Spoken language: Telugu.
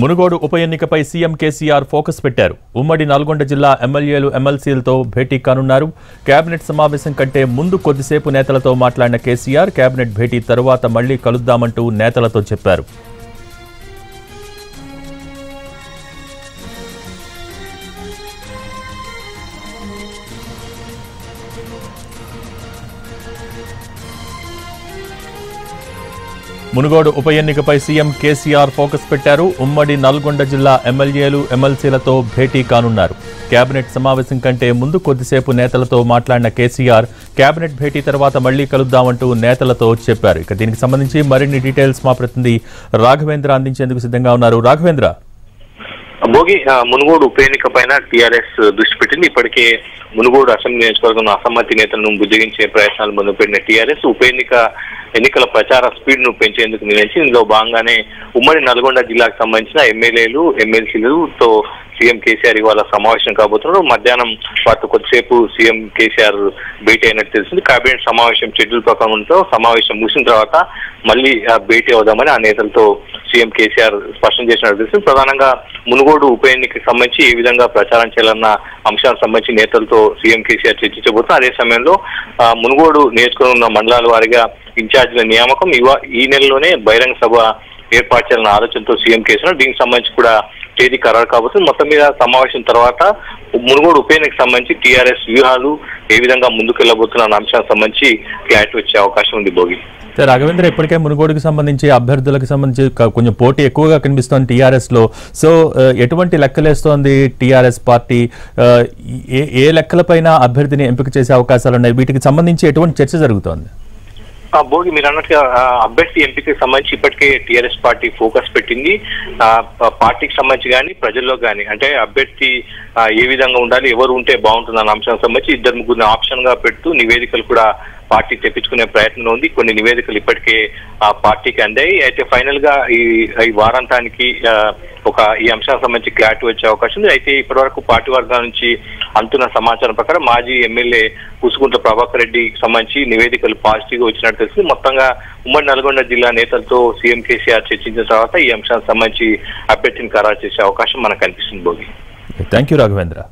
మునుగోడు ఉప ఎన్నికపై సీఎం కేసీఆర్ ఫోకస్ పెట్టారు. ఉమ్మడి నల్గొండ జిల్లా ఎమ్మెల్యేలు ఎమ్మెల్సీలతో భేటీ కానున్నారు. కేబినెట్ సమావేశం కంటే ముందు కొద్దిసేపు నేతలతో మాట్లాడిన కేసీఆర్ కేబినెట్ భేటీ తరువాత మళ్ళీ కలుద్దామంటూ నేతలతో చెప్పారు. మునుగోడు ఉప ఎన్నికపై సీఎం కేసీఆర్ ఫోకస్ పెట్టారు. ఉమ్మడి నల్గొండ జిల్లా ఎమ్మెల్యేలు ఎమ్మెల్సీలతో భేటీ కానున్నారు. కేబినెట్ సమావేశం కంటే ముందు కొద్దిసేపు నేతలతో మాట్లాడిన కేసీఆర్ కేబినెట్ భేటీ తర్వాత మళ్ళీ కలుద్దామంటూ నేతలతో చెప్పారు. ఇక దీనికి సంబంధించి మరిన్ని డీటెయిల్స్ మా ప్రతినిధి రాఘవేంద్ర అందించేందుకు సిద్ధంగా ఉన్నారు. రాఘవేంద్ర. భోగి మునుగోడు ఉప ఎన్నిక పైన టీఆర్ఎస్ దృష్టి పెట్టింది. ఇప్పటికే మునుగోడు అసెంబ్లీ నియోజకవర్గంలో అసమ్మతి నేతలను బుజ్జగించే ప్రయత్నాలు మొదలుపెట్టిన టీఆర్ఎస్ ఉప ఎన్నిక ఎన్నికల ప్రచార స్పీడ్ను పెంచేందుకు నిర్ణయించి ఇందులో భాగంగానే ఉమ్మడి నల్గొండ జిల్లాకు సంబంధించిన ఎమ్మెల్యేలు ఎమ్మెల్సీలతో సీఎం కేసీఆర్ ఇవాళ సమావేశం కాబోతున్నారు. మధ్యాహ్నం వారితో కొద్దిసేపు సీఎం కేసీఆర్ భేటీ అయినట్టు తెలిసింది. కేబినెట్ సమావేశం షెడ్యూల్ ప్రకారంతో సమావేశం ముగిసిన తర్వాత మళ్ళీ భేటీ అవుదామని ఆ నేతలతో సీఎం కేసీఆర్ స్పష్టం చేసినట్టు తెలిసింది. ప్రధానంగా మునుగోడు ఉప ఎన్నికకి సంబంధించి ఏ విధంగా ప్రచారం చేయాలన్న అంశానికి సంబంధించి నేతలతో సీఎం కేసీఆర్ చర్చించబోతున్నారు. అదే సమయంలో మునుగోడు నియోజకవర్గం ఉన్న మండలాల వారిగా ఇన్ఛార్జీల నియామకం ఈ నెలలోనే బహిరంగ సభ ఏర్పాటు చేయాలన్న ఆలోచనతో సీఎం కేసీఆర్ దీనికి సంబంధించి కూడా తేదీ ఖరారు కాబోతుంది మొత్తం మీద సమావేశం తర్వాత మునుగోడు ఉప ఎన్నికకు సంబంధించి టీఆర్ఎస్ వ్యూహాలు ఏ విధంగా ముందుకెళ్ళబోతున్న అంశానికి సంబంధించి క్లారిటీ వచ్చే అవకాశం ఉంది భోగి. సరే రాఘవేంద్ర ఇప్పటికే మునుగోడుకు సంబంధించి అభ్యర్థులకు సంబంధించి కొంచెం పోటీ ఎక్కువగా కనిపిస్తోంది టీఆర్ఎస్లో సో ఎటువంటి లెక్కలేస్తోంది టీఆర్ఎస్ పార్టీ? ఏ ఏ లెక్కలపైన అభ్యర్థిని ఎంపిక చేసే అవకాశాలు ఉన్నాయి? వీటికి సంబంధించి ఎటువంటి చర్చ జరుగుతోంది? భోగి మీరు అన్నట్టుగా ఆ, అభ్యర్థి ఎంపికకి సంబంధించి ఇప్పటికే టీఆర్ఎస్ పార్టీ ఫోకస్ పెట్టింది. ఆ, పార్టీకి సంబంధించి కానీ ప్రజల్లో కానీ అంటే అభ్యర్థి ఏ విధంగా ఉండాలి ఎవరు ఉంటే బాగుంటుంది అన్న అంశానికి సంబంధించి ఇద్దరు ముగ్గురిని ఆప్షన్గా పెడుతూ నివేదికలు కూడా పార్టీ తెప్పించుకునే ప్రయత్నం ఉంది. కొన్ని నివేదికలు ఇప్పటికే ఆ పార్టీకి అందాయి. అయితే ఫైనల్గా ఈ ఈ వారాంతానికి ఒక ఈ అంశానికి సంబంధించి క్లారిటీ వచ్చే అవకాశం ఉంది. అయితే ఇప్పటివరకు పార్టీ వర్గాల నుంచి అంతున్న సమాచారం ప్రకారం మాజీ ఎమ్మెల్యే కుసుకుంట్ల ప్రభాకర్ రెడ్డికి సంబంధించి నివేదికలు పాజిటివ్గా వచ్చినట్టు తెలిసింది మొత్తంగా ఉమ్మడి నల్గొండ జిల్లా నేతలతో సీఎం కేసీఆర్ చర్చించిన తర్వాత ఈ అంశానికి సంబంధించి అభ్యర్థిని ఖరారు చేసే అవకాశం మనకు కనిపిస్తుంది భోగి. Thank you Raghavendra